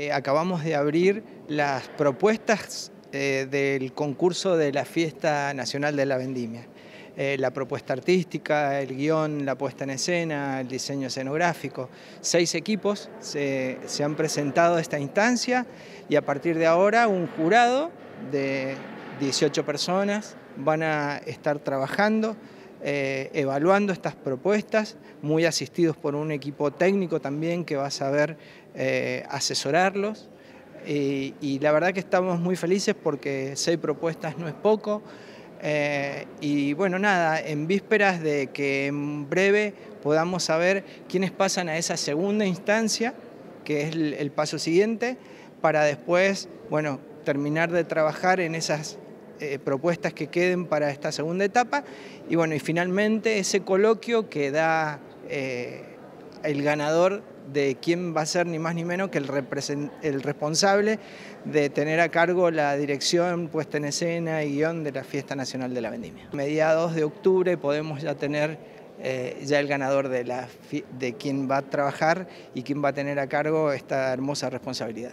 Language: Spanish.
eh, acabamos de abrir las propuestas eh, del concurso de la Fiesta Nacional de la Vendimia. Eh, la propuesta artística, el guion, la puesta en escena, el diseño escenográfico. Seis equipos se, se han presentado a esta instancia y a partir de ahora un jurado de 18 personas van a estar trabajando eh, evaluando estas propuestas, muy asistidos por un equipo técnico también que va a saber eh, asesorarlos. Y, la verdad que estamos muy felices porque seis propuestas no es poco. Eh, y bueno, nada, en vísperas de que en breve podamos saber quiénes pasan a esa segunda instancia, que es el, el paso siguiente, para después, bueno, terminar de trabajar en esas eh, propuestas que queden para esta segunda etapa. Y bueno, y finalmente ese coloquio que da eh, el ganador de quién va a ser ni más ni menos que el, el responsable de tener a cargo la dirección, puesta en escena y guion de la Fiesta Nacional de la Vendimia. Mediados de octubre podemos ya tener eh, ya el ganador de, la, de quién va a trabajar y quién va a tener a cargo esta hermosa responsabilidad.